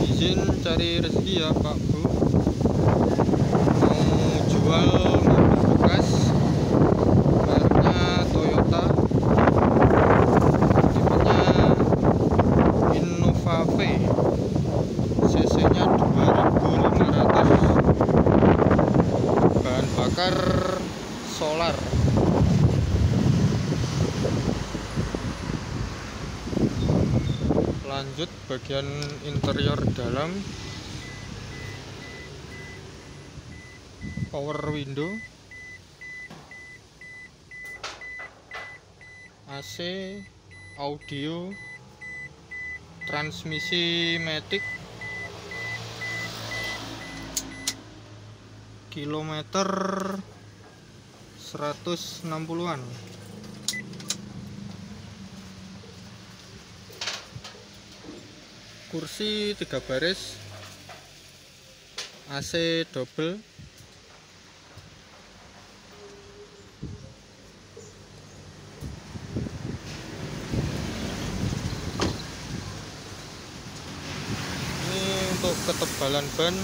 izin cari rezeki ya Pak Bu. Mau jual mobil bekas mereknya Toyota. Tipenya Innova V. Cc nya 2500 bahan bakar solar. Lanjut bagian interior dalam. Power window. AC audio transmisi matic kilometer 160-an kursi tiga baris AC double. Ini untuk ketebalan ban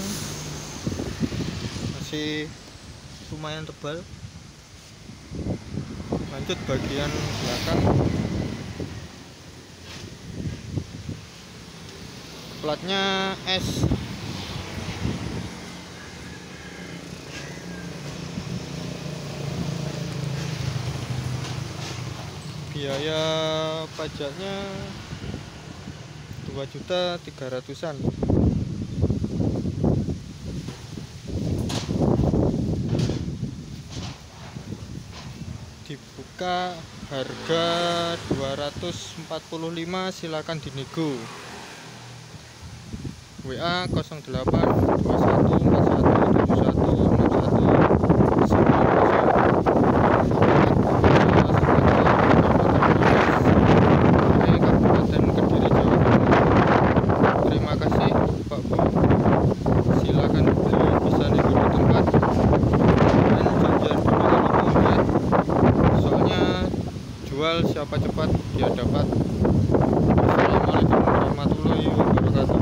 masih lumayan tebal. Lanjut bagian belakang platnya S. Biaya pajaknya dua juta tiga ratusan. Dibuka harga 245 silakan dinego WA 08214121 siapa cepat dia dapat Assalamualaikum warahmatullahi wabarakatuh